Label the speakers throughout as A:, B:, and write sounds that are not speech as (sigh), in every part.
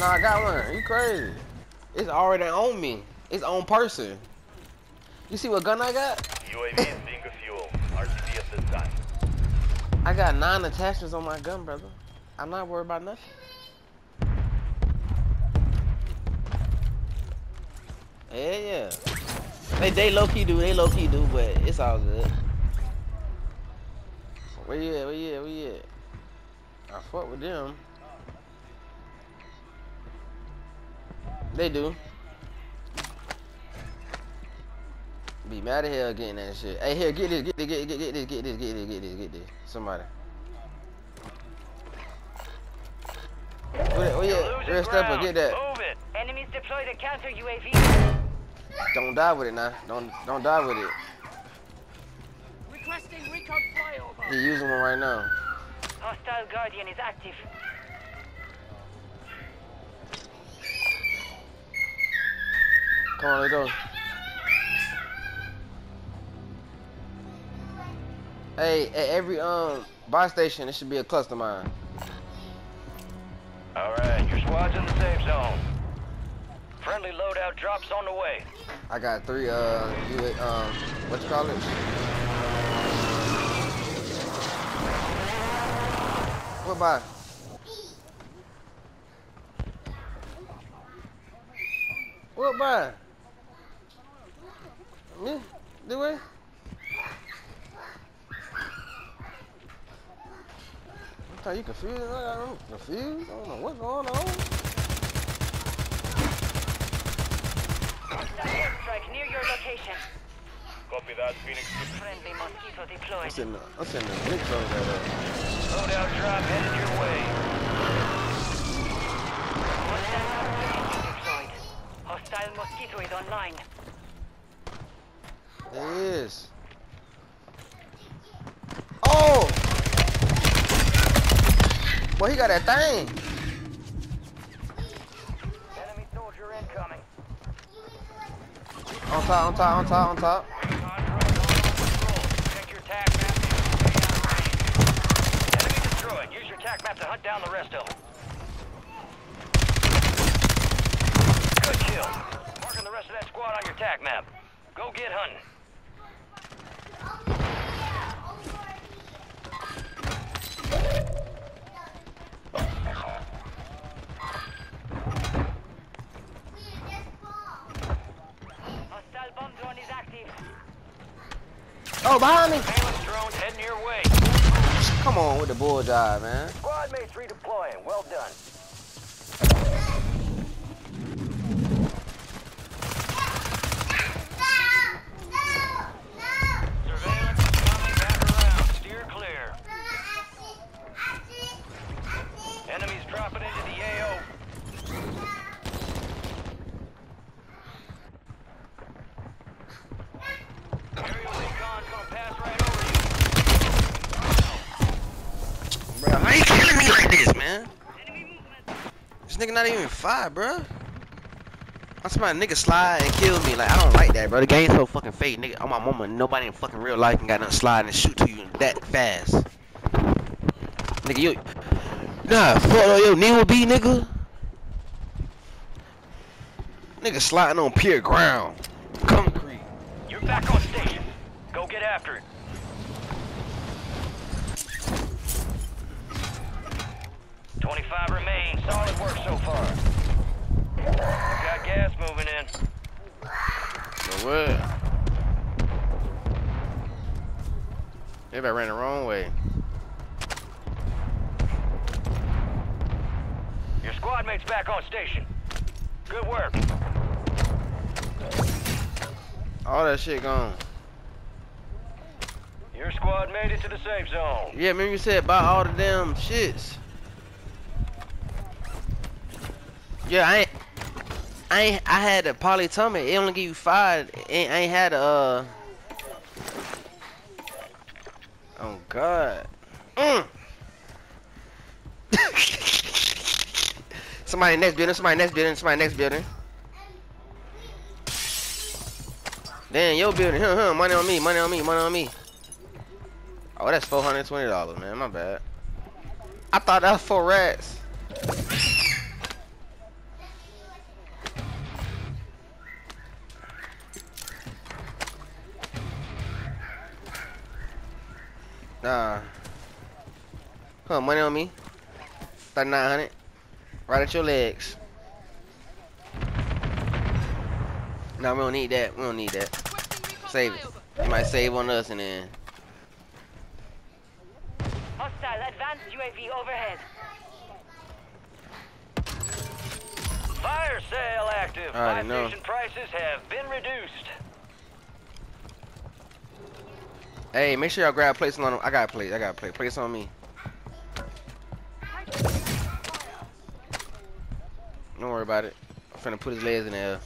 A: Nah, I got one. You crazy? It's already on me. It's on person. You see what gun I got?
B: UAV is being fuel. RTB at this time.
A: I got nine attachments on my gun, brother. I'm not worried about nothing. Yeah, yeah. They they low key do, they low key do, but it's all good. Where you at? Where you at? Where you at? I fuck with them. They do. Be mad as hell getting that shit. Hey, here, get this, get this, get, get, get this, get this, get this, get this, get this. Somebody. Where, where you at?
B: Losing
A: Real stepper,
B: ground.
A: get that.
C: Enemies deployed a counter UAV.
A: Don't die with it now. Don't don't die with it.
C: Requesting recon flyover.
A: He using one right now.
C: Hostile Guardian is active.
A: Come on, let's go. Hey, at every um buy station, it should be a cluster mine.
B: All right, your squad's in the safe zone. Friendly loadout drops on the way.
A: I got three uh you um what you call it? What by? What by? Me? Do it? Are you confused? I'm confused. I don't know what's going on.
C: Airstrike near your location.
B: Copy that, Phoenix.
C: Friendly mosquito deployed.
A: sitting, I'm sitting in the big over there.
B: Loadout drop headed your way.
C: Hostile deployed. Hostile mosquito is online.
A: There he is. Oh! Boy, he got that thing.
B: Enemy soldier incoming.
A: On top, on top, on top, on top.
B: Check your tac map. to stay out of range. Enemy destroyed. Use your tac map to hunt down the rest of them. Good kill. Marking the rest of that squad on your tac map. Go get hunting.
C: Hostile bomb drone is active.
A: Oh, behind me.
B: Drones heading your way.
A: Come on with the bull jive, man.
B: Squad mates redeploying. Well done. Surveillance is coming back around. Steer clear. Enemies dropping into the AO. Aerial recon's gonna pass right over you.
A: Bro, how you killing me like this, man? This nigga not even five, bro. I'm somebody nigga slide and kill me. Like I don't like that, bro. The game's so fucking fake, nigga. On my mama, nobody in fucking real life can got nothing slide and shoot to you that fast. Nigga, you nah, fuck on your knee will be, nigga. Nigga sliding on pure ground, concrete.
B: You're back on station. Go get after it. Twenty-five remain. Solid work so far. Got gas moving in.
A: So what? Maybe I ran the wrong way.
B: Your squad mate's back on station. Good work.
A: All that shit gone.
B: Your squad made it to the safe zone.
A: Yeah, remember you said buy all the damn shits. Yeah, I ain't, I ain't, I had a polyatomic. It only give you five. Ain't, I ain't had a. Uh... Oh God. Mm. (laughs) somebody next building. Somebody next building. Somebody next building. Damn, your building. Huh, huh. Money on me. Money on me. Money on me. Oh, that's four hundred twenty dollars, man. My bad. I thought that was four rats. Nah. Come on, money on me. 3900. Right at your legs. No, we don't need that. We don't need that. Save it. You might save on us and then.
C: Hostile advanced UAV overhead.
B: Fire sale active. Buy
A: know.
B: station prices have been reduced.
A: Hey, make sure y'all grab plates on them. I got a plate. I got. Plates on me. Don't worry about it. I'm finna put his legs in there.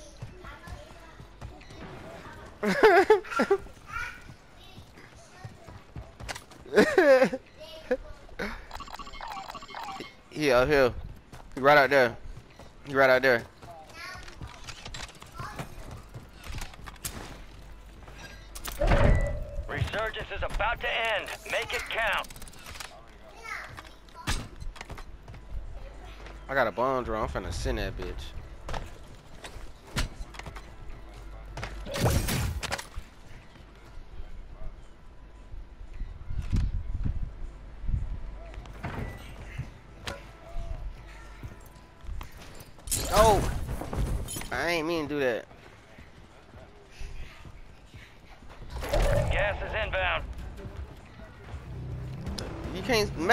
A: (laughs) he out here. He right out there. He right out there.
B: Count.
A: I got a bomb drone. I'm finna send that bitch. Oh! I ain't mean to do that.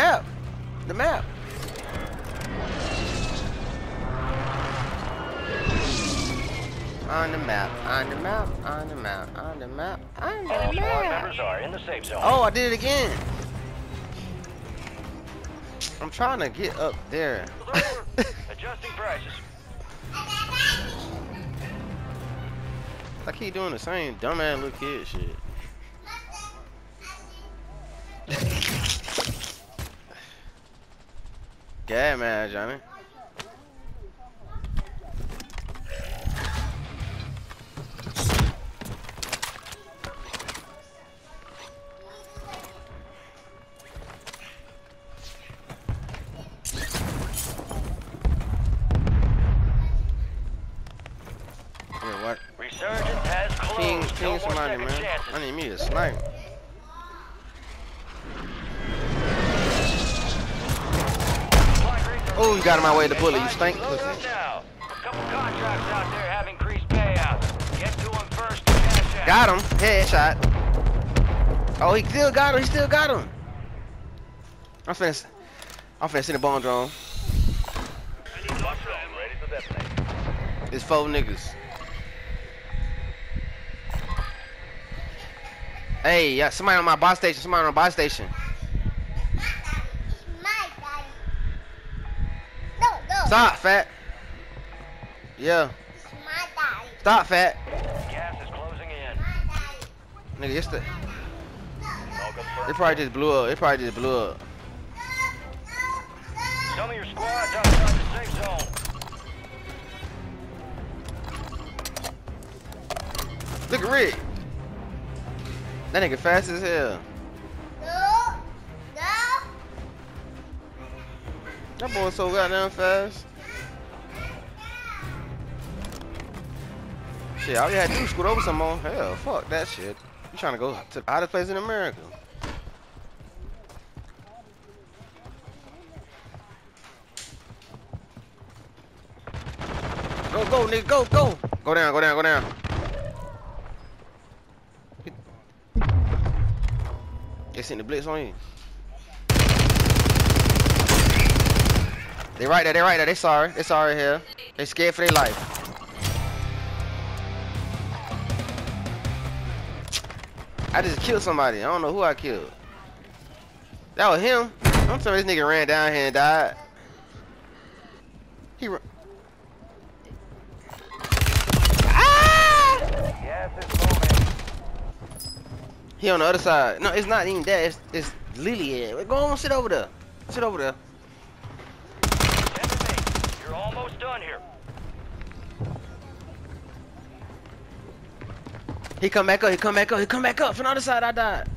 A: Map. The map. On the map, on the map, on the map, on the map, on the map.
B: All members are in the safe zone.
A: Oh, I did it again. I'm trying to get up there. (laughs)
B: Adjusting prices.
A: I keep doing the same dumbass little kid shit. Yeah, man, Johnny. Wait, what?
B: Resurgence has closed.
A: King,
B: no
A: king
B: more
A: somebody, man.
B: chances.
A: I need me a sniper. Oh, you got in my way to bullet, you stink
B: Load
A: pussy.
B: up now. A couple contracts out there have increased Get to them first to cash out.
A: Got him. Headshot. Oh, he still got him. He still got him. I'm finna, I'm finna send a bomb drone.
B: Mushroom ready to.
A: It's four niggas. Hey, yeah, somebody on my boss station. Somebody on my boss station. Stop, fat. Yeah. Stop, fat.
B: Gas is closing in.
A: Nigga, it's the. It probably just blew up. It probably just blew up.
B: Some of your squads outside the safe zone.
A: Look at Rick. That nigga fast as hell. That boy so goddamn fast. Shit, all you had to do scoot over some more. Hell, fuck that shit. You trying to go to the hottest place in America. Go, go, nigga, go, go. Go down, go down, go down. They sent the blitz on you. They right there, they right there, they sorry. They sorry here. They scared for their life. I just killed somebody. I don't know who I killed. That was him. I'm telling this nigga ran down here and died. He. ra- Ah! He on the other side. No, it's not even that. It's, it's Lily. Go on, sit over there. Sit over there. He come back up, he come back up, he come back up. From the other side, I died.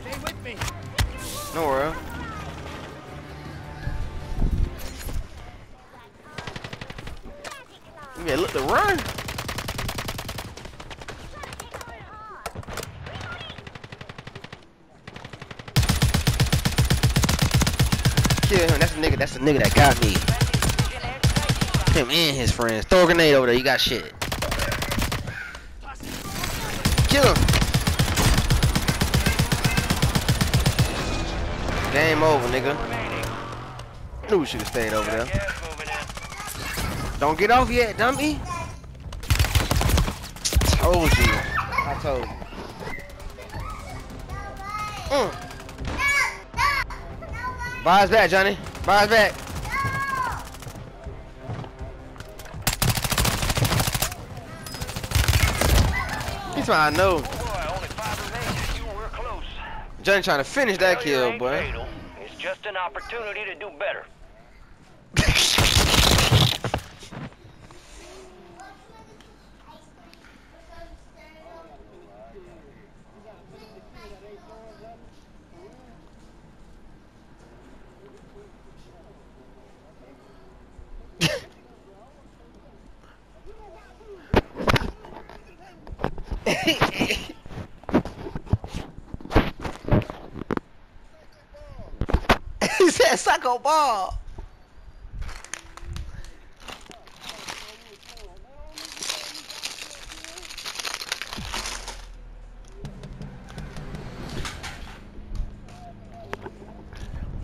D: Stay with me.
A: No worry. Yeah, look the run. Kill him. That's a nigga. That's a nigga that got me. Him and his friends. Throw a grenade over there. You got shit. Kill him. Game over, nigga. Knew we should have stayed over there. Don't get off yet, dummy. Told you. I told you. Mm. Buy back, Johnny. Buy back. He's I know.
B: Boy, only five remaining. You were close.
A: Johnny trying to finish that kill, boy.
B: It's just an opportunity to do better.
A: he said ball.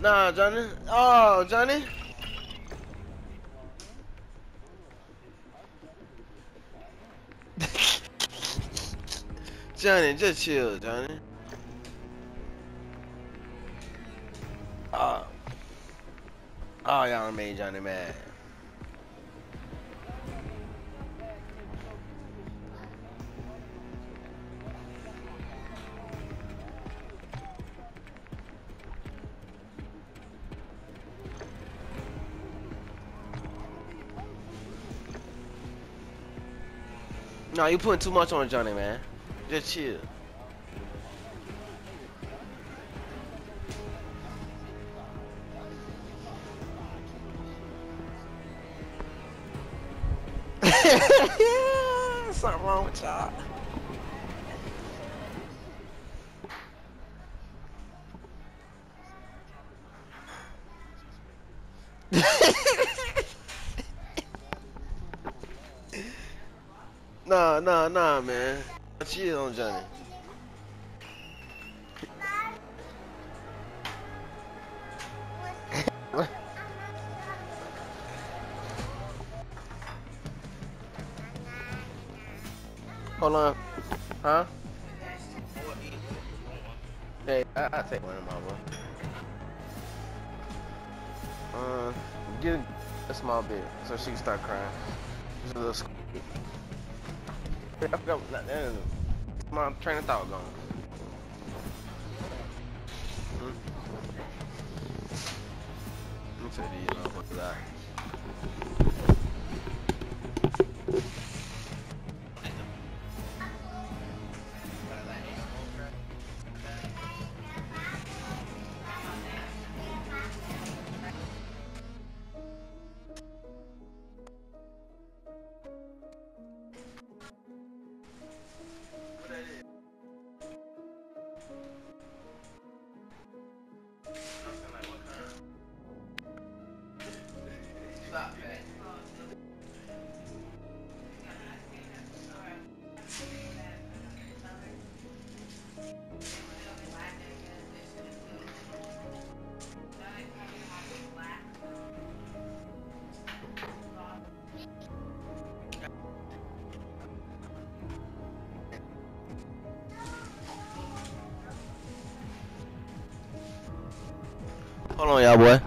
A: Nah, Johnny. Oh, Johnny. (laughs) Johnny, just chill, Johnny. Oh, y'all made Johnny mad. No, you putting too much on Johnny, man. Just chill. Hold on. Huh? Hey, I, I'll take one of my bro. Uh, get a small bit so she can start crying. Just a little squeak. I forgot what that is. My train of thought gone. Hmm? Let me tell you, you know, what that. Boy.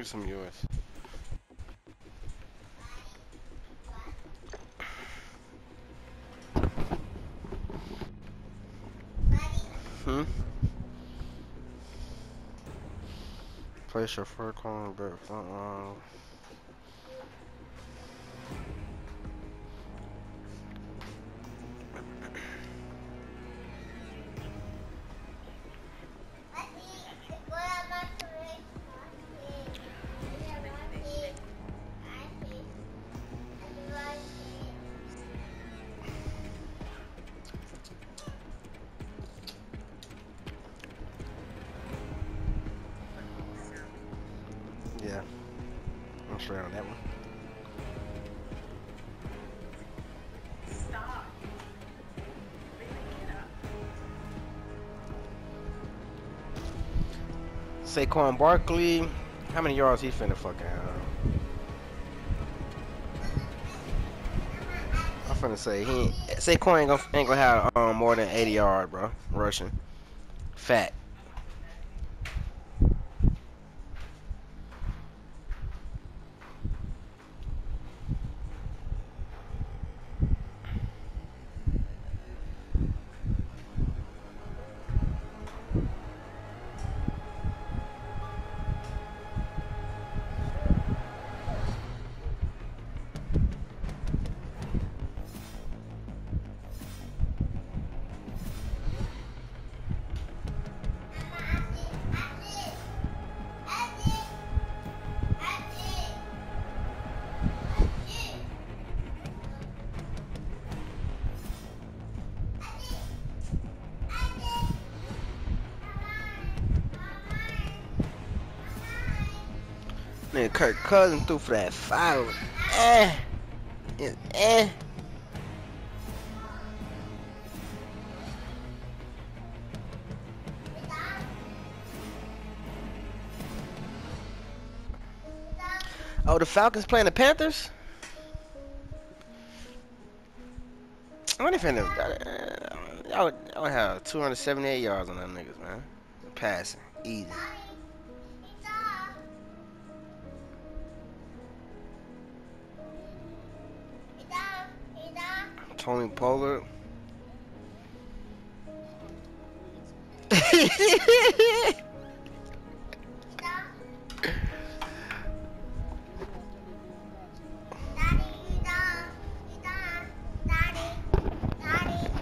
A: Me some yours. Hmm? Place your fur corn bread front row. Saquon Barkley, how many yards he finna fucking have? I'm finna say he ain't, Saquon ain't gonna, ain't gonna have um, more than 80 yard, bro, rushing. Fat. Kirk Cousins threw for that foul. Eh. Eh. Oh, the Falcons playing the Panthers? What if in the, I would, I would have 278 yards on them niggas, man. Passing, easy. Tony Pollard.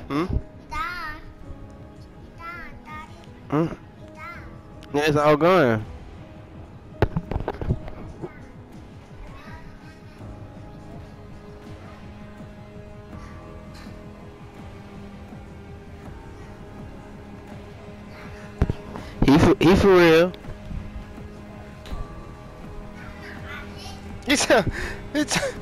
A: hmm? Hmm? Yeah, it's all gone. He for, real. It's a, it's a,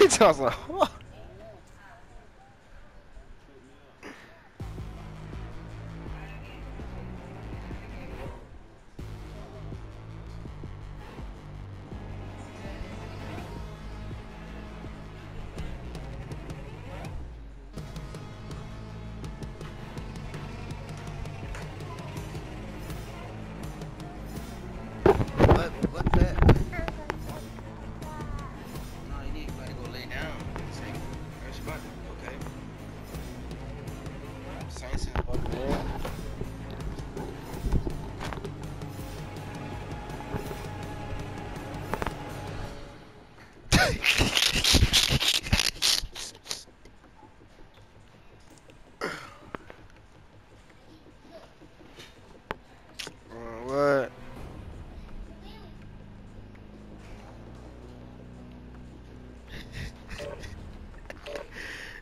A: it's awesome.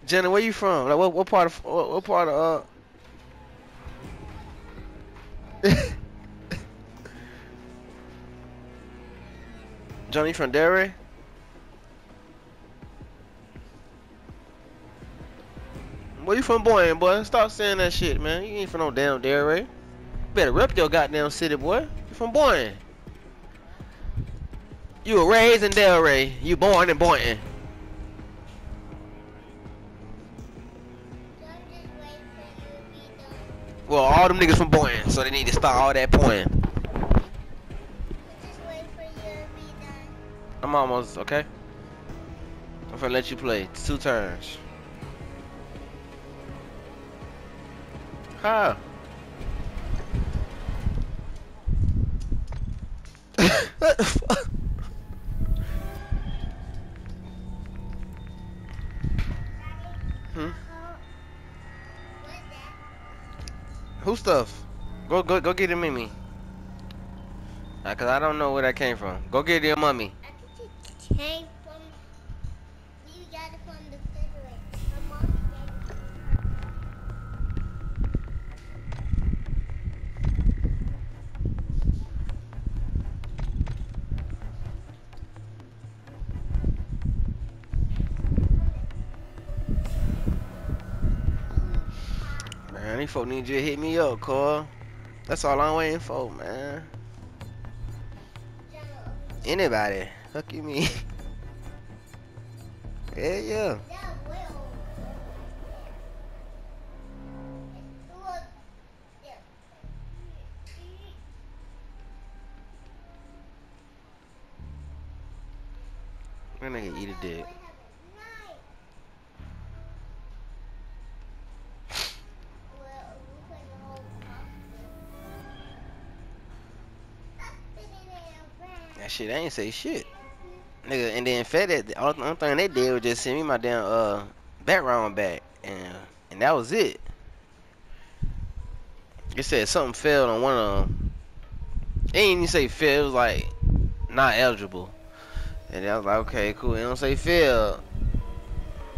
A: Jenna, where you from? Like, what, what part of what, what part of uh? (laughs) Johnny from Derry? Where you from, boy? Boy, stop saying that shit, man. You ain't from no damn Derry. Better rep your goddamn city, boy. You from Boyne? You were raised in Delray. You born in Boynton. Well, all them niggas from Boyne, so they need to start all that pointing.
D: Just wait for you to be done.
A: I'm almost okay. I'm gonna let you play It's two turns. How? (laughs) what the fuck? Who stuff? Go go go get it, Mimi. Uh, Cause I don't know where that came from. Go get your mummy. Folk need you to hit me up, Cole. That's all I'm waiting for, man. Anybody. Fuck you mean? (laughs) yeah, yeah. That nigga eat a dick. That shit, I ain't say shit. Nigga, and then FedEx, the only, thing they did was just send me my damn uh background back, and and that was it. It said something failed on one of them. It ain't even say failed, it was like not eligible. And I was like, okay, cool. It don't say failed,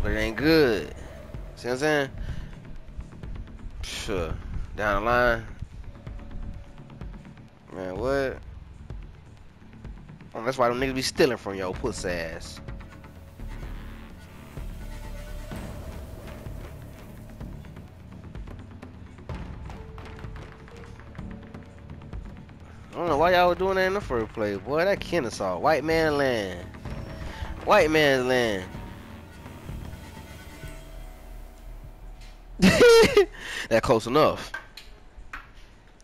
A: but it ain't good. See what I'm saying? Sure. Down the line. Man, what? Oh, that's why them niggas be stealing from your pussy ass. I don't know why y'all doing that in the first place, boy. That Kennesaw, white man land, white man's land. (laughs) that close enough.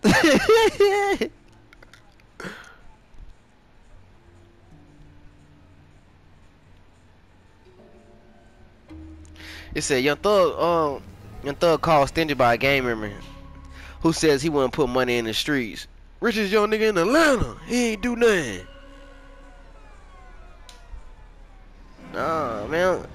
A: (laughs) It said Young Thug, um, Young Thug called stingy by a gang member who says he wouldn't put money in the streets. Richest young nigga in Atlanta, he ain't do nothing. Nah, man.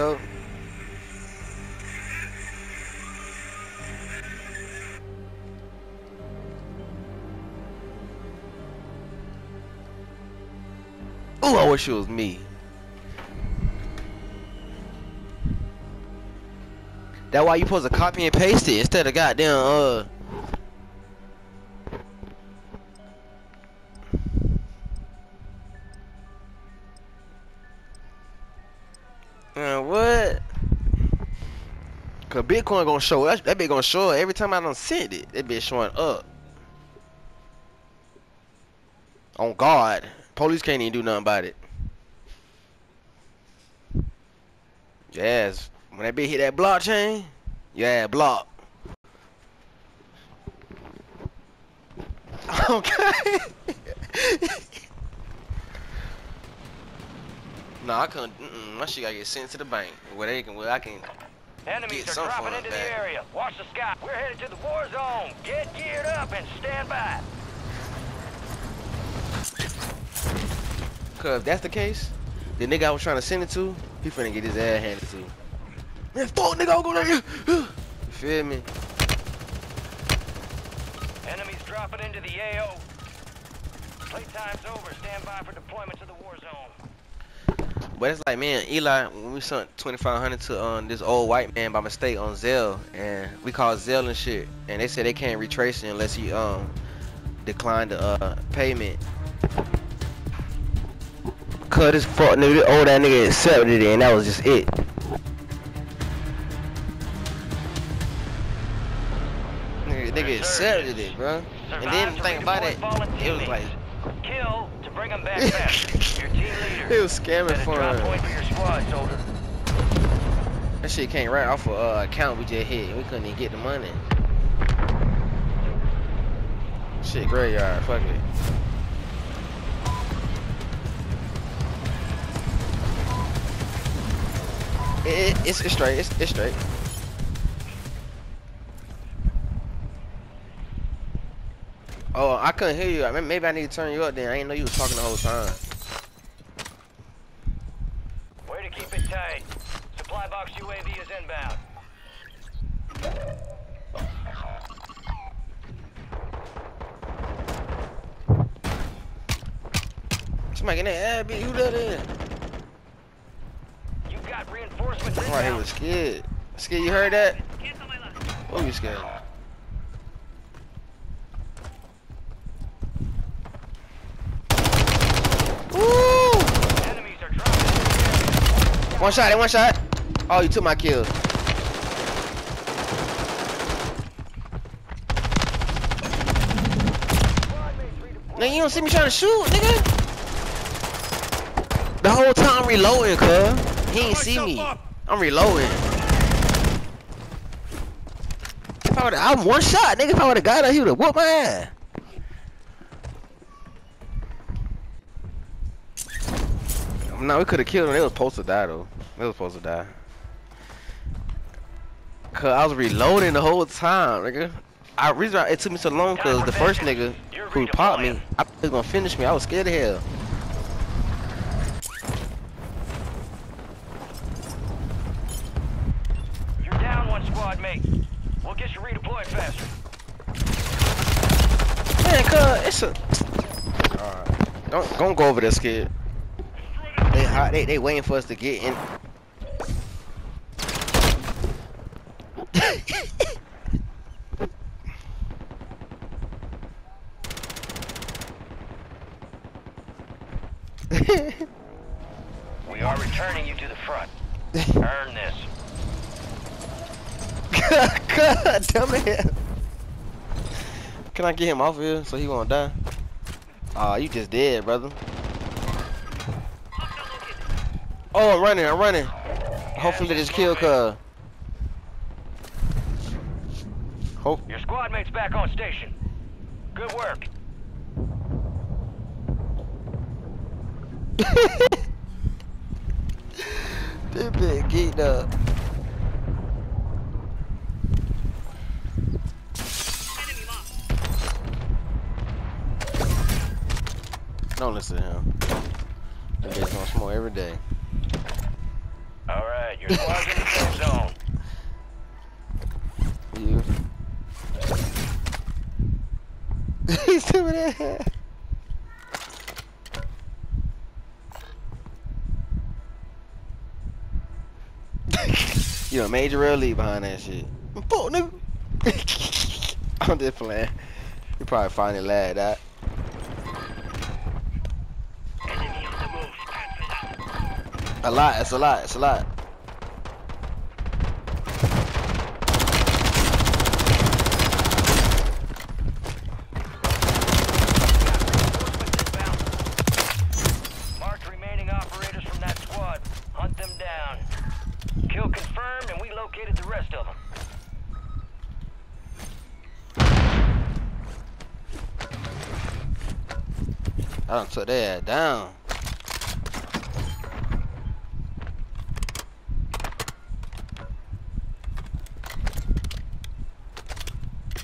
A: Yo. Ooh, I wish it was me. That why you supposed to copy and paste it instead of goddamn uh Bitcoin gonna show that that bitch gonna show up every time I don't send it. That bitch showing up. On God, police can't even do nothing about it. Yes, when that bitch hit that blockchain, yeah, block. (laughs) Okay. (laughs) no, I couldn't. Mm-mm, my shit gotta get sent to the bank. Where they can, where I can.
B: Enemies
A: Get
B: are dropping into
A: back.
B: the area. Watch the sky. We're headed to the war zone. Get geared up and stand by.
A: Cause if that's the case, the nigga I was trying to send it to, he finna get his ass handed to. Man, fuck nigga, I'll go down here. You feel me?
B: Enemies dropping into the AO. Playtime's over. Stand by for deployment to the war zone.
A: But it's like, man, Eli, when we sent 2500 to um this old white man by mistake on Zelle, and we called Zelle and shit, and they said they can't retrace it unless he um declined the uh payment. Cause this fuck nigga, this old that nigga accepted it, and that was just it. Nigga, nigga accepted it, bro. And then
B: Survive
A: think about it, it was like.
B: Kill to bring them back faster. Your team leader. (laughs)
A: it was scamming for him.
B: point for your squad, soldier.
A: That shit came right off of uh, account we just hit. We couldn't even get the money. Shit, graveyard. Fuck it. It, it, it's, it's straight. It's, it's straight. Oh, I couldn't hear you. I Maybe I need to turn you up then. I didn't know you was talking the whole time.
B: Way to keep it tight. Supply box UAV is inbound.
A: Somebody get that beat. Who that is?
B: You got reinforcements
A: right
B: inbound.
A: with Skid. Skid, you heard that? Oh, you scared? One shot, eh, one shot. Oh, you took my kill. Now you don't see me trying to shoot, nigga. The whole time I'm reloading, cuz. He ain't see me. I'm reloading. If I would I'm one shot, nigga. If I would have got her, he would have whooped my ass. No, we could have killed him. They was supposed to die though. They was supposed to die. Cause I was reloading the whole time, nigga. I reason why it took me so long cause the first nigga who popped me, I thought he was gonna finish me. I was scared of hell.
B: You're down one squad mate. We'll get you redeployed faster.
A: Man, cuz it's a. Alright. Don't don't go over there, skid. They hot. They they waiting for us to get in. (laughs)
B: We are returning you to the front. Earn this. (laughs)
A: God damn it. Can I get him off here so he won't die? Aw, you just dead, brother. Oh, I'm running, I'm running. Hopefully just kill cuz. Hope.
B: Your squad mate's back on station. Good work. (laughs)
A: This bit geeked up. Don't listen to him. That bitch gonna smoke every day.
B: All right, your squad's in the zone.
A: You. (laughs) He's doing that. (laughs) you a major real lead behind that shit. Fuck nigga. (laughs) I'm just playing. You probably finally laughed at. A lot, it's a lot, it's a lot.
B: Mark remaining operators from that squad. Hunt them down. Kill confirmed, and we located the rest of them.
A: I done took that down.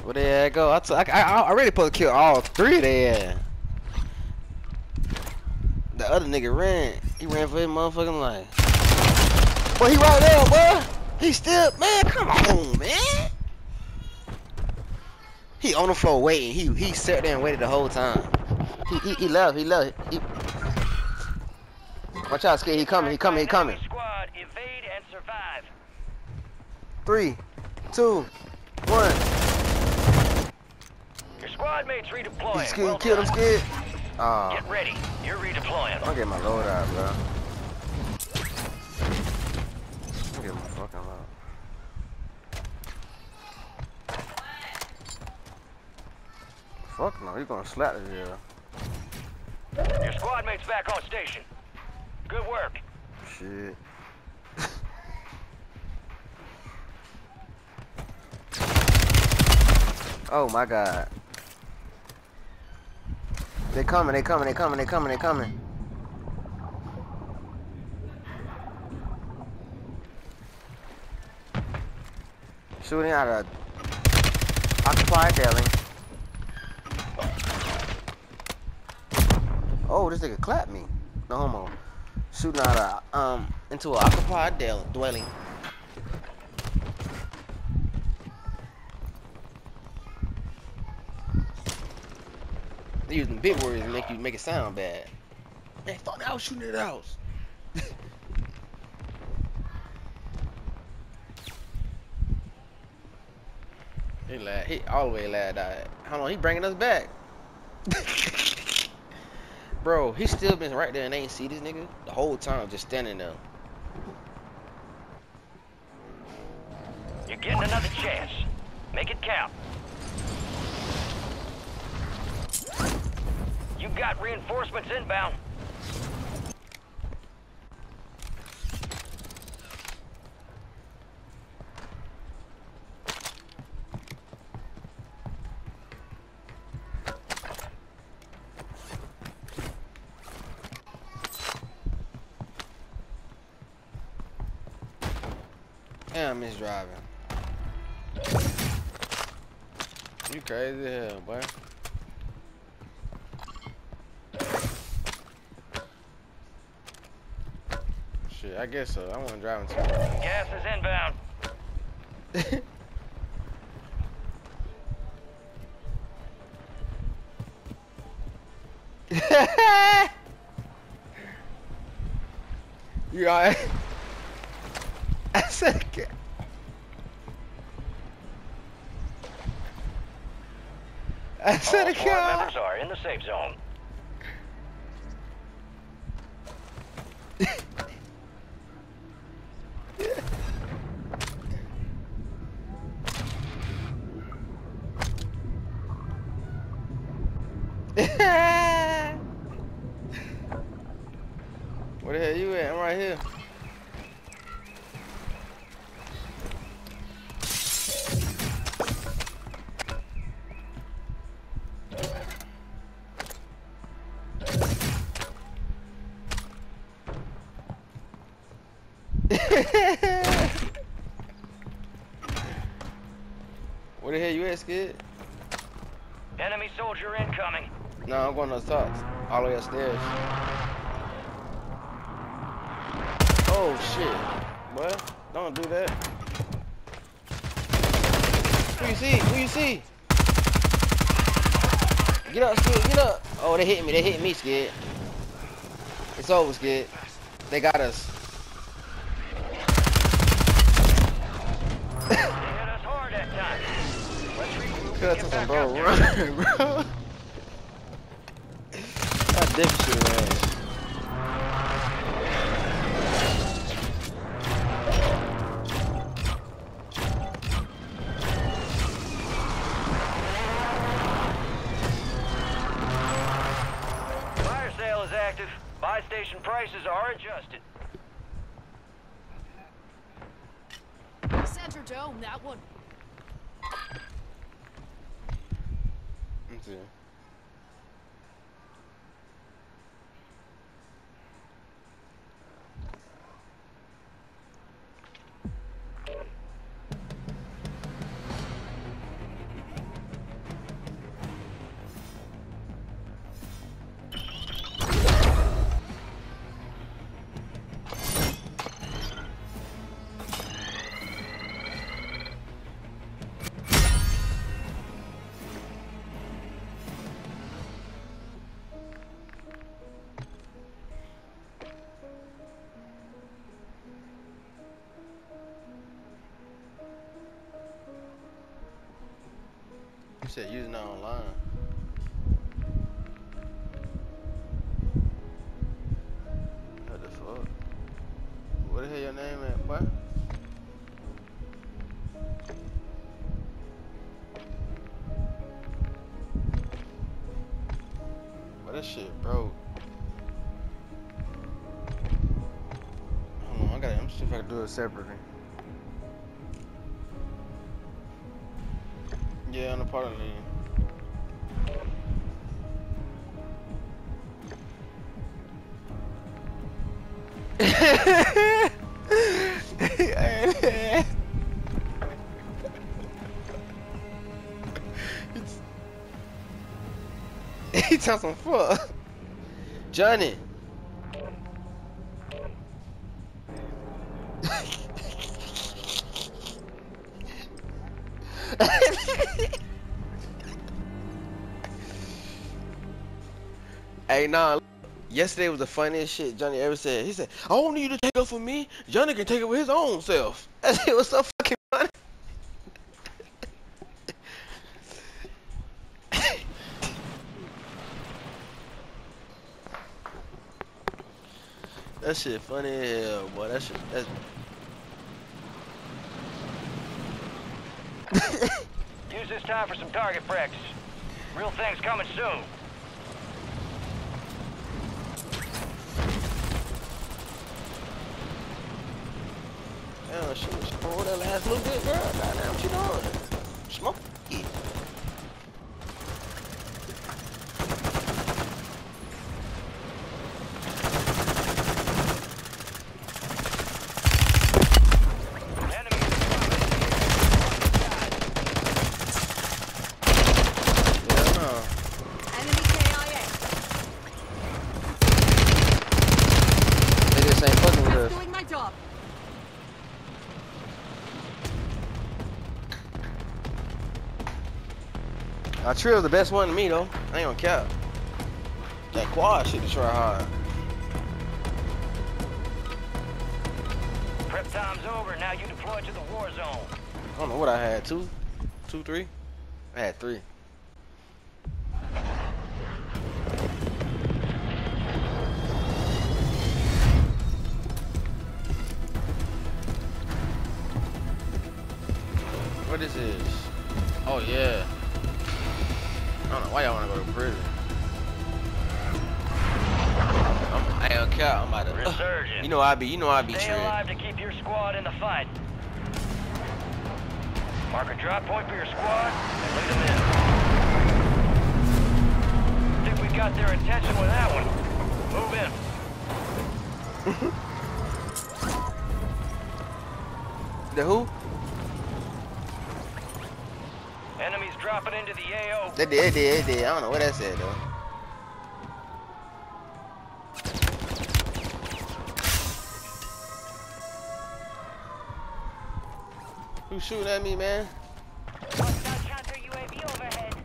A: Where they go? I, t- I, I, already supposed kill all three of ass. The other nigga ran. He ran for his motherfucking life. Boy, he right there, boy. He still, man, come on, man. He on the floor waiting. He he sat there and waited the whole time. He he, he left. He left. He... Watch out, Skid. He coming. He coming. He coming.
B: Squad, evade and survive.
A: Three, two, one.
B: Your squad mates
A: He
B: redeploying.
A: skid.
B: Well
A: Killed him. Skid. Oh,
B: Get ah. ready. You're redeploying.
A: I'll get my load out, bro. I'll get my fucking load. Fuck no, you gonna slap this girl.
B: Your squad mates back on station. Good work.
A: Shit. (laughs) oh my god. They coming, they coming, they coming, they coming, they coming. Shooting out of occupied deli. This nigga clapped me. No homo. Shooting out of um into an occupied dwelling. They using big words to make you make it sound bad. Man, fuck I was shooting at the house. (laughs) he laughed. He all the way at. Hold on, he bringing us back. (laughs) Bro, he still been right there and ain't see this nigga the whole time, just standing there.
B: You're getting another chance. Make it count. You got reinforcements inbound.
A: You crazy hell, boy. Shit, I guess so. I to drive too.
B: Gas is inbound. (laughs)
A: you alright? (laughs) I said,
B: All
A: car.
B: members are in the safe zone.
A: Upstairs. Oh shit. What? Don't do that. Who you see? Who you see? Get up, Skid. Get up. Oh, they hit me. They hit me, Skid. It's over, Skid. They got us.
B: Prices are adjusted.
E: Center dome, that one.
A: Let's said using it online. What the fuck? What the hell your name at, boy? Well, this shit broke. Hold on, I gotta. I'm see if I can do it separately. Yeah, on part of the he talks some fuck. Johnny. Hey, nah. Yesterday was the funniest shit Johnny ever said. He said, I don't need you to take up for me. Johnny can take it with his own self. (laughs) That shit was so fucking funny. (laughs) that shit funny as hell, boy. That shit. That's... (laughs)
B: Use this time for some target practice. Real things coming soon.
A: Yeah, she was roll that last little bit, girl. Goddamn, what you doing? Smoke. it.
B: Enemy
A: Yeah, no.
C: Enemy KIA.
A: They just ain't fucking with us.
C: Doing my job.
A: Our trill's the best one to me though. I ain't gonna cap. That quad shit to try hard.
B: Prep time's over. Now you deploy to the war zone.
A: I don't know what I had. Two, two, three. I had three. What is this? Oh yeah. Don't why y'all wanna go to prison. I'm, I gonna cap. I'm about to.
B: Resurgent.
A: You know I be. You know I be
B: Stay alive to keep your squad in the fight. Mark a drop point for your squad and lead them in. Think we got their attention with that one. Move in. (laughs)
A: The who?
B: Dropping into the AO.
A: They did, they did, they did. I don't know what that said though. Who's shooting at me, man?
C: Hostile counter UAV overhead.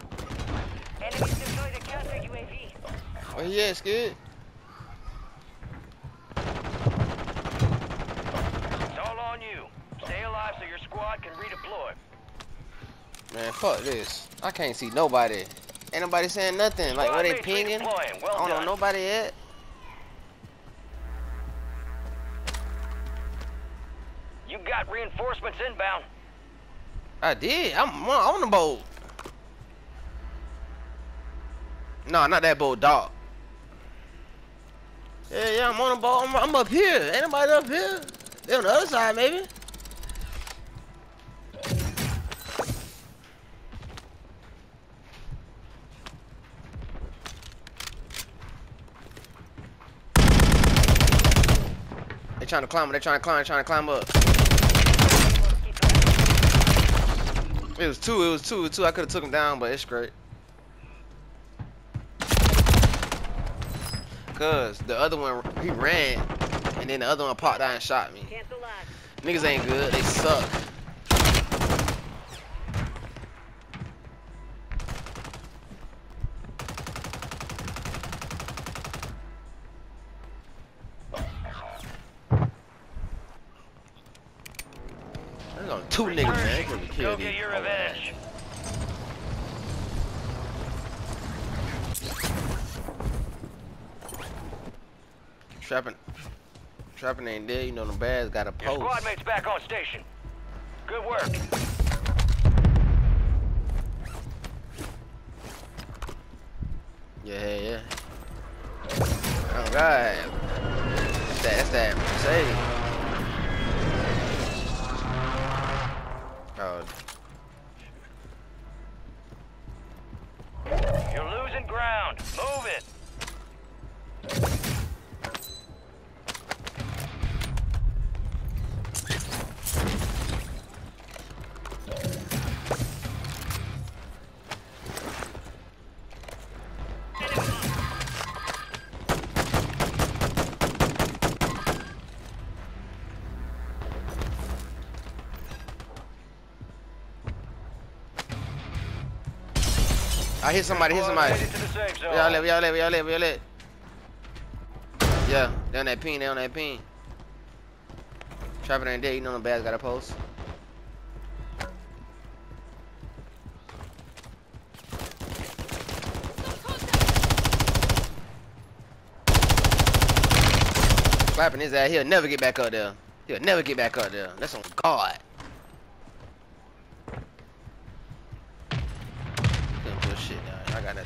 A: Fuck this. I can't see nobody. Ain't nobody saying nothing. Like, where they pinging? I don't know nobody yet.
B: You got reinforcements inbound.
A: I did. I'm on on the boat. No, not that boat, dog. Yeah, yeah, I'm on the boat. I'm, I'm up here. Ain't nobody up here. They on the other side, maybe. Trying to climb up. They trying to climb. Trying to climb up. It was two. It was two. Two. I could have took him down, but it's great. Cause the other one he ran, and then the other one popped out and shot me. Niggas ain't good. They suck.
B: Go get your revenge.
A: Trapping. Trapping ain't there. You know the bads got a post.
B: Your squad mates back on station. Good work.
A: Yeah, yeah. Oh, All right. That's that,
B: that's.
A: I hit somebody, hit somebody.
B: to the safe zone.
A: Y'all live, live, y'all live, y'all live. Yeah, they on that ping, they on that ping. Trapping ain't dead, you know the bads got a post. Slapping his ass, he'll never get back up there. He'll never get back up there. That's on God.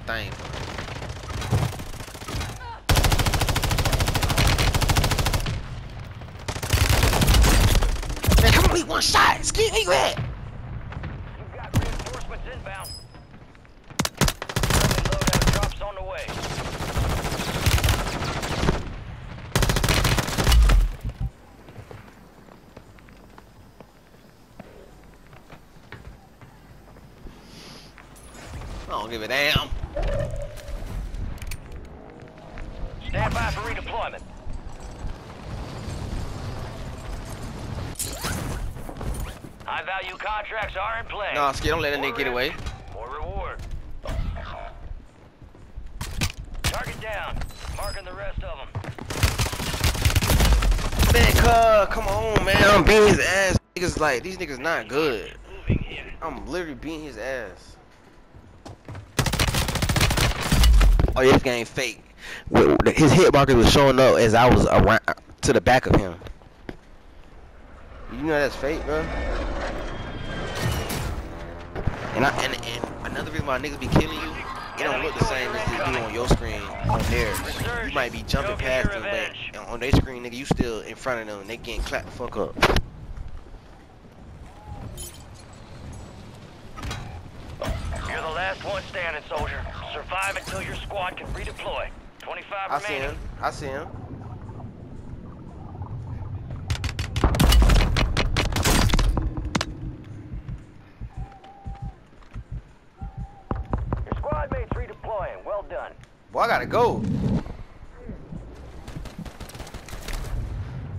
A: Thing. Man, on, he one shot. Ski, where you at?
B: You've got reinforcements inbound. Friendly loadout drops on the way.
A: I don't give a damn.
B: Stand by for redeployment. High value play.
A: Nah, Ski, don't let that nigga get away.
B: More reward. Target down. Marking the rest of them.
A: Man, cuz, come on, man. I'm beating his ass. Niggas like, these niggas not good. I'm literally beating his ass. Oh, yeah, this game fake. His hit markers was showing up as I was around to the back of him. You know that's fake, bro. And I and, and another reason why niggas be killing you, it don't look the same as they do on your screen on theirs. You might be jumping past them, but on their screen, nigga, you still in front of them. and They getting clapped the fuck up.
B: You're the last one standing, soldier. Survive until your squad can redeploy. 25
A: I see him. I see him.
B: Your squad mates redeploying. Well done.
A: Boy, I gotta go.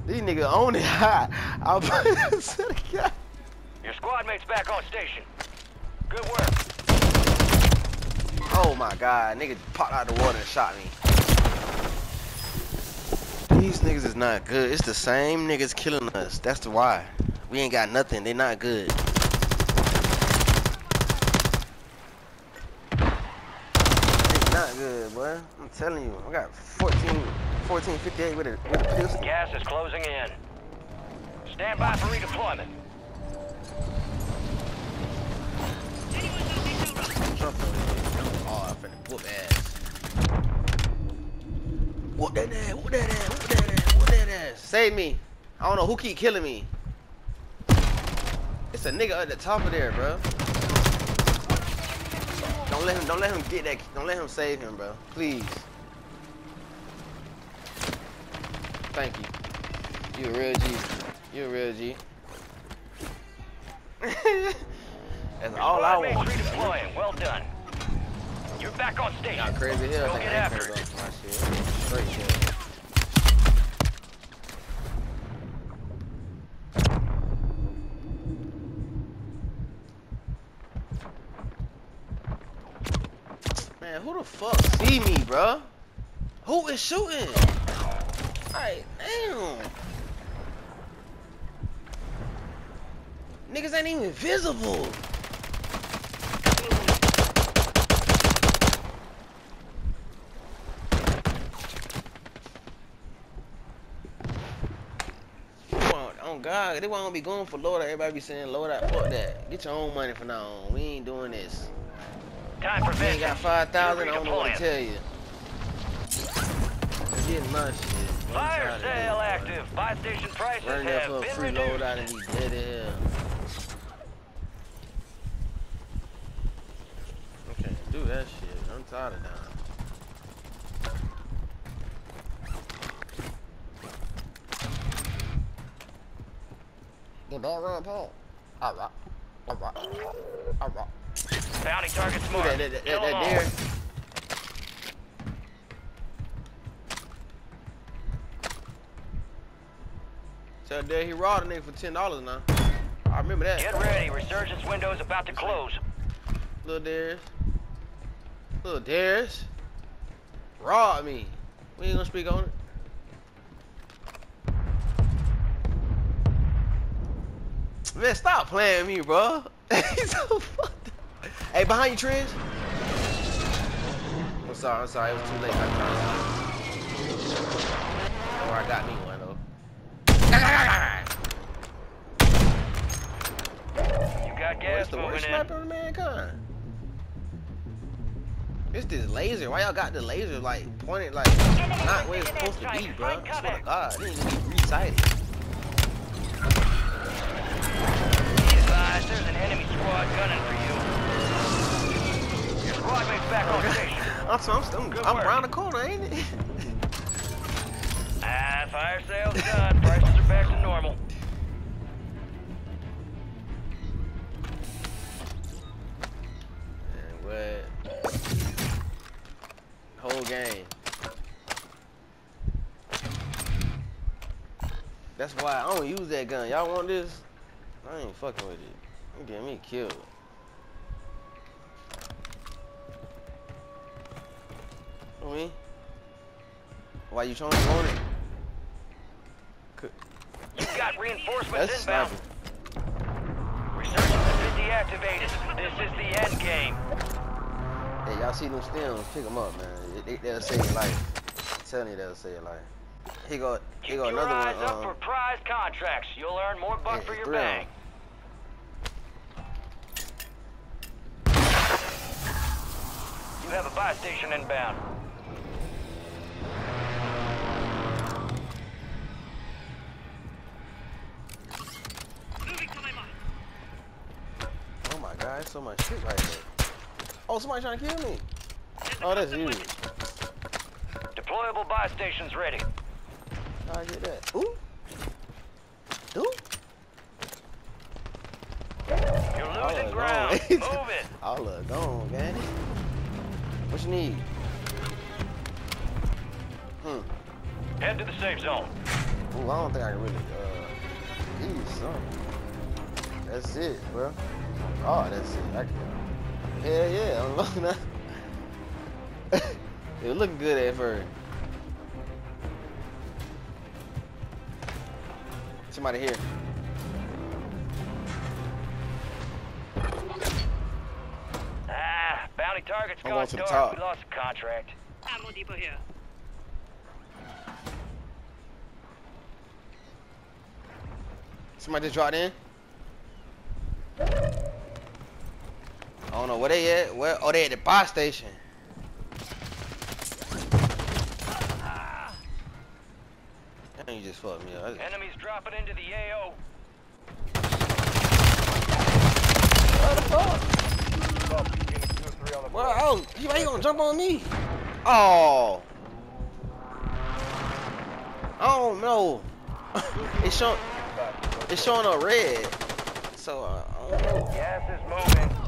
A: These niggas own it (laughs) hot. I'm (laughs)
B: Your squad mates back on station. Good work.
A: Oh my god, nigga popped out the water and shot me. These niggas is not good. It's the same niggas killing us. That's the why. We ain't got nothing. They not good. They not good, boy. I'm telling you. I got 14, 1458 with a, with a pistol.
B: Gas is closing in. Stand by for redeployment.
A: Trump on this bitch. Oh, I'm finna whoop ass. Whoop that ass, whoop that ass, whoop that ass, whoop that ass. Save me. I don't know who keep killing me. It's a nigga at the top of there, bro. Don't let him, don't let him get that, don't let him save him, bro. Please. Thank you. You a real G. You a real G. (laughs) That's all I want.
B: redeploying. Well done. You're back on station.
A: Y'all crazy hell.
B: Go get after it.
A: go for my shit. Straight shit. Man, who the fuck see me, bruh? Who is shooting? Alright, damn. Niggas ain't even visible. Oh God, they won't be going for loadout. Everybody be saying loadout. Fuck that. Get your own money for now on. We ain't doing this.
B: Time for
A: You ain't got five thousand. I don't know what to tell you. I'm getting my shit.
B: Fire sale
A: this.
B: active. Buy station prices
A: Run there
B: have
A: for a
B: been
A: free
B: reduced.
A: loadout and be dead as hell. Do that shit. I'm tired of that. The ball run, Paul. Alright. Alright. Alright.
B: Bounty target
A: Who
B: smart.
A: that, that, that, that, there? Dare he robbed a nigga for ten dollars now. I remember that.
B: Get ready. Resurgence window is about to close.
A: Little Darius. Little Darius. Rob me. We ain't gonna speak on it. Man, stop playing me, bro. (laughs) He's so fucked up. Hey, behind you, Trez. I'm sorry, I'm sorry. It was too late. I tried. Or I got me one, though.
B: You got gas
A: it's the worst
B: in.
A: sniper of mankind. It's this laser. Why y'all got the laser like pointed like not where it's supposed to be, bro? I swear to God, it need to be resighted.
B: Advised, there's an enemy squad gunning for you. Squad back on station. (laughs)
A: I'm, so- I'm, I'm, I'm around the corner, ain't it?
B: Ah, fire sale's done. Prices are back to normal.
A: Man, what? Whole game. That's why I don't use that gun. Y'all want this? I ain't fucking with it. You getting me killed. I mean, why you trying to go it?
B: You've got reinforcements
A: That's
B: inbound.
A: sniping.
B: Resurgence has been deactivated. This is the end game.
A: Hey, y'all see them stems? Pick them up, man. They, they, will save your life. I'm telling you, they'll save your life. He go,
B: Keep
A: here go
B: your
A: another
B: eyes
A: one.
B: up for
A: Um,
B: prize contracts. You'll earn more buck
A: Yeah,
B: for your
A: thrill.
B: bang. You have a buy station inbound.
A: Oh so much shit right there. Oh, somebody trying to kill me. Oh, that's you.
B: Deployable buy stations ready.
A: I get that? Ooh. Ooh.
B: You're losing ground. (laughs) Move it.
A: All look gone, man. What you need? Hmm.
B: Head to the safe zone.
A: Ooh, I don't think I can really, uh, you something. That's it, bro. Oh, that's it. I can, hell yeah, I'm looking at (laughs) It was looking good at first. Somebody here.
B: Ah, bounty target's
A: I'm
B: gone
A: going to the
B: dark.
A: top.
B: We lost the contract.
C: Ammo depot here.
A: Somebody just dropped in. I don't know where they at. Where? Oh, they at the buy station. Damn, you just fucked me up. Just-
B: Enemies dropping into the AO.
A: What the fuck? Well, oh, you ain't gonna jump on me? Oh. I don't know. (laughs) it's showing. It's showing up red. So uh, I don't know.
B: Gas is moving.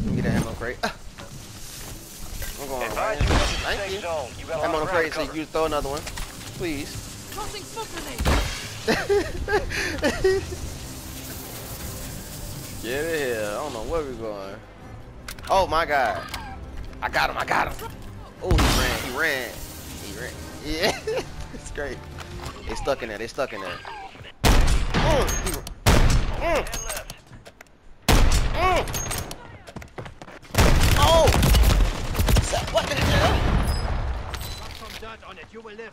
A: Let me get that ammo crate. (sighs) I'm going right.
B: to the
A: Thank
B: safe
A: you.
B: zone. You got a lot
A: Ammo crate, so you can throw another one, please.
C: Tossing smoke grenade.
A: Get it here. I don't know where we're going. Oh my god. I got him. I got him. Oh, he ran. He ran. He ran. Yeah. (laughs) it's great. They stuck in there. They stuck in there. Mm, he- mm, mm. Oh! What the hell?
E: Some dirt on it, you will live.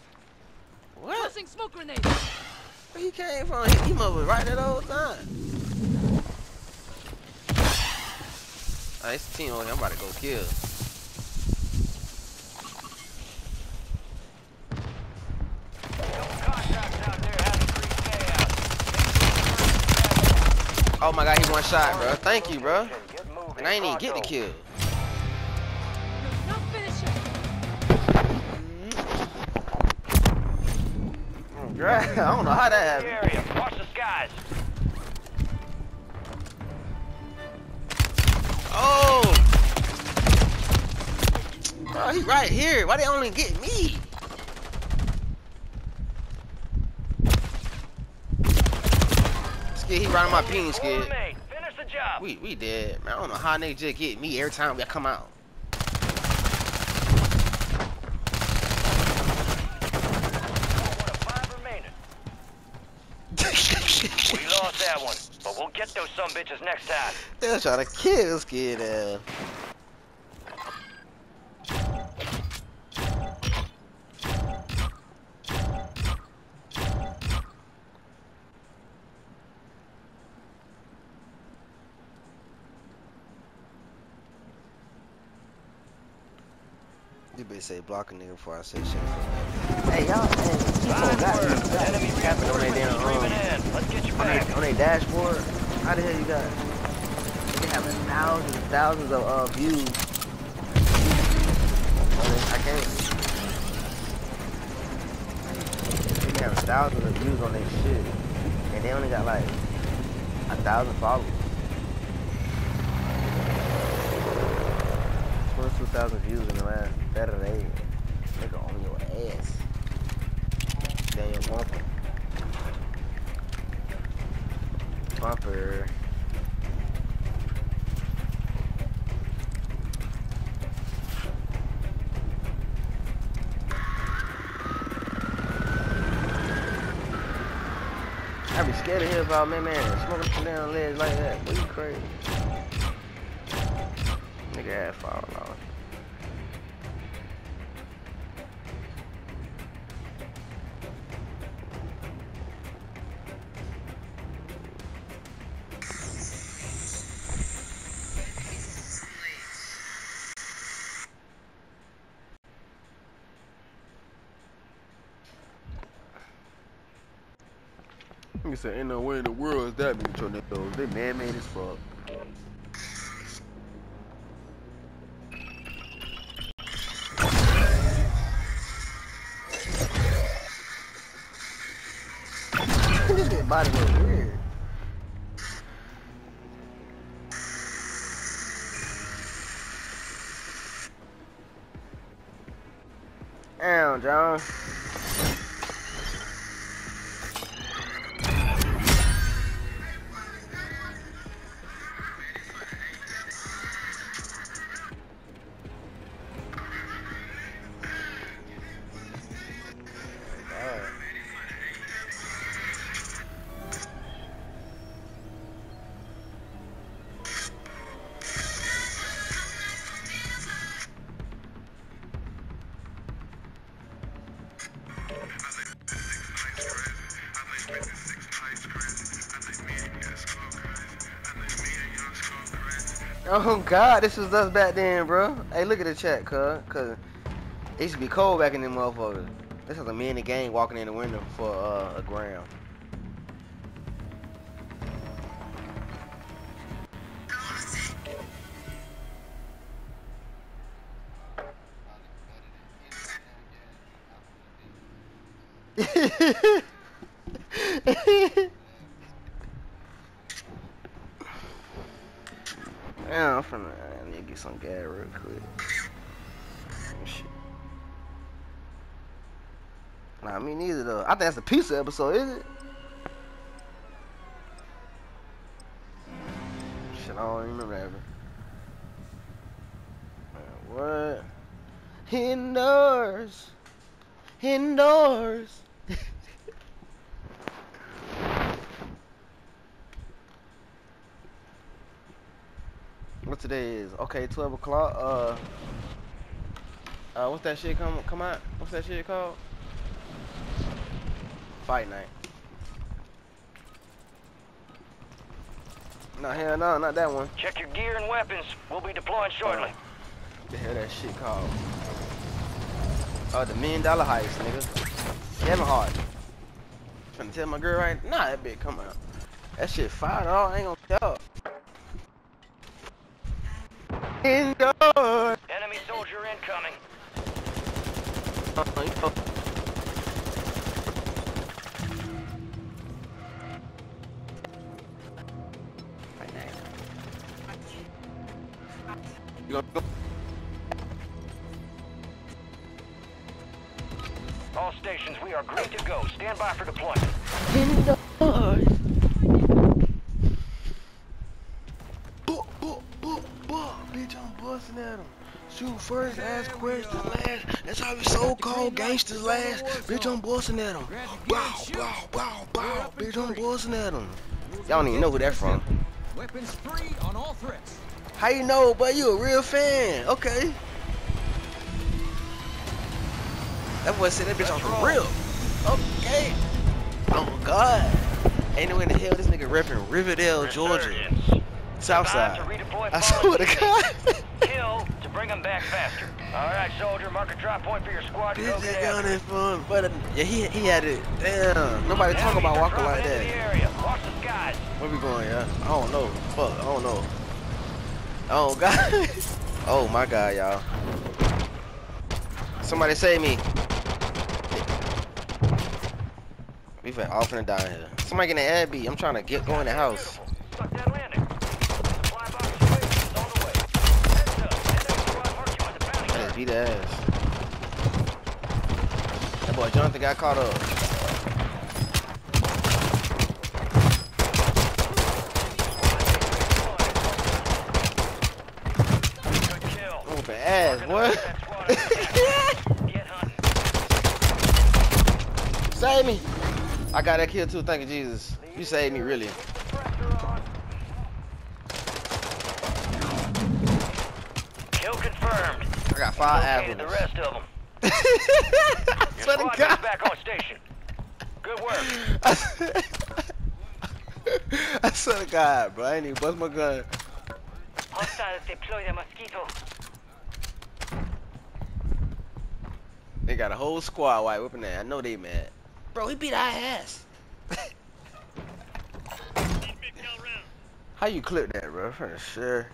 A: What?
C: Tossing smoke grenade.
A: Where he came from? He, he must was right that whole time. Oh, it's a team over here. I'm about to go kill.
B: No contacts out there having free stay out.
A: Oh my god, he one shot, bro. Thank you, bro. And I ain't even get the kill. God, (laughs) I don't know how that happened.
B: area. Watch the skies.
A: Oh! Bro, he right here. Why they only get me? Skid, he right on my
B: Four
A: Skid.
B: remain. Finish the job.
A: We we dead. Man, I don't know how niggas just get me every time we come out.
B: One of five remaining. We lost that one, but we'll get those some bitches next time.
A: They're trying to kill Skid uh. You better say block a nigga before I say shit. Hey y'all, man, people got
B: Five Enemy
A: these capping on their damn
B: streaming
A: um.
B: Let's get you back.
A: on their dashboard. How the hell you got? They have thousands and thousands of uh, views. I can't. They have thousands of views on their shit, and they only got like a thousand followers. Twenty-two thousand views in the last Saturday. Nigga on your ass. Daniel Bumper. Bumper. I be scared of him about man, man, smoking some down ledge like that. What you crazy. Nigga ass fall off. Said, ain't no way in the world is that many tornadoes. They man-made as fuck. Oh God, this was us back then, bro. Hey, look at the chat, cuz. Cause it used to be cold back in them motherfuckers. This is a me in the game walking in the window for uh, a gram. (laughs) Yeah, I'm finna I need to get some gas real quick. Shit. Nah, me neither though. I think that's a pizza episode, is it? Shit, I don't even remember. Man, what? Indoors. Indoors. today is? Okay, 12 o'clock. Uh, uh, what's that shit come come out? What's that shit called? Fight night. No, hell no, not that one.
B: Check your gear and weapons. We'll be deploying shortly.
A: Uh, the hell that shit called? Oh, uh, the million dollar heist, nigga. Kevin Hart. Trying to tell my girl right? Nah, that bitch come out. That shit fire, Oh, I ain't gonna tell. Indoor.
B: Enemy soldier incoming.
A: Gangsters last. Bitch, I'm busting at him. Bow, bow, bow, bow. Bitch, I'm busting at him. Y'all don't even know who that from.
E: Weapons free on all threats.
A: How you know, but you a real fan? Okay. That boy said that bitch on the real. Okay. Oh God. Ain't no way in the hell this nigga repping Riverdale, Georgia. Southside.
B: Time to redeploy
A: I swear to. God. (laughs)
B: To bring them back faster. All right, soldier, mark a drop point for your squad to
A: Bitch, that gun
B: after.
A: fun, but uh, yeah, he he had it. Damn, nobody talk about walking like that.
B: area. Watch the skies.
A: Where we going, yeah? I don't know. Fuck, I don't know. Oh God. (laughs) oh my God, y'all. Somebody save me. We've been off and down here. Somebody get an Abby. I'm trying to get go in the house.
B: Beautiful. Suck that landing. Supply box away. It's on the way. Heads up. Enemy squad mark you as a bounty
A: I just
B: hunter.
A: Beat the ass. That boy Jonathan got caught up.
B: Kill.
A: Whooping ass, boy. (laughs) Save me. I got that kill too. Thank you, Jesus. You saved me, really.
B: Kill confirmed.
A: I got five
B: Located the rest of them. (laughs)
A: I
B: Your
A: swear to God.
B: back on station. Good work. (laughs)
A: I swear to God, bro. I ain't even bust my gun.
C: Hostiles deploy the mosquito.
A: They got a whole squad white whipping that. I know they mad. Bro, he beat our ass. (laughs) How you clip that, bro? For sure.